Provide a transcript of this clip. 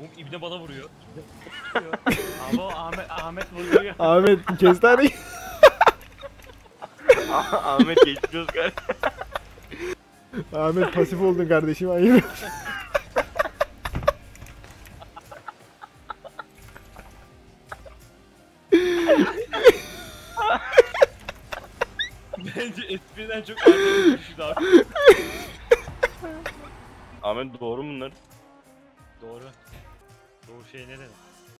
Oğlum İbne bana vuruyor. Ama o Ahmet, Ahmet vuruyor. Ahmet kestane. Ahmet geçmiyoruz galiba. Ahmet pasif oldun kardeşim hayır. Bence espriden çok Ahmet'in düşürdü abi. Ahmet doğru mu bunlar? Doğru. Doğru şey ne dedi?